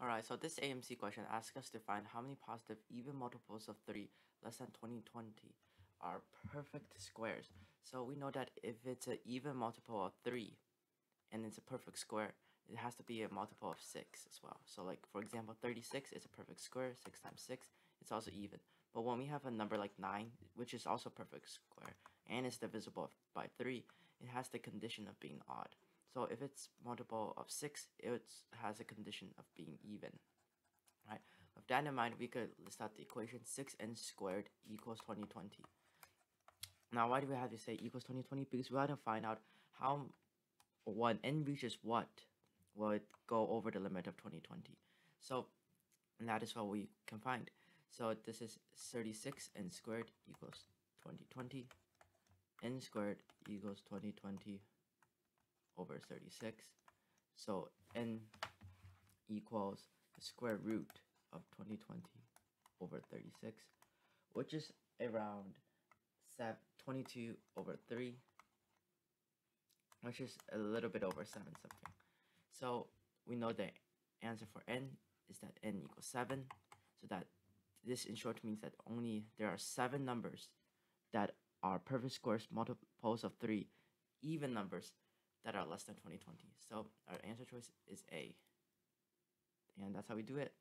Alright, so this AMC question asks us to find how many positive even multiples of 3 less than 2020 are perfect squares. So we know that if it's an even multiple of 3 and it's a perfect square, it has to be a multiple of 6 as well. So like for example 36 is a perfect square, 6 times 6, it's also even. But when we have a number like 9, which is also perfect square, and it's divisible by 3, it has the condition of being odd. So if it's multiple of 6, it has a condition of being even. Right? With that in mind, we could list out the equation 6n squared equals 2020. Now, why do we have to say equals 2020? Because we have to find out how, when n reaches what, will it go over the limit of 2020. So, that is what we can find. So this is 36 n squared equals 2020. n squared equals 2020 over 36. So n equals the square root of 2020 over 36, which is around 22 over 3, which is a little bit over 7 something. So we know the answer for n is that n equals 7, so that this in short means that only there are 7 numbers that are perfect squares multiples of 3 even numbers that are less than 2020. So our answer choice is A. And that's how we do it.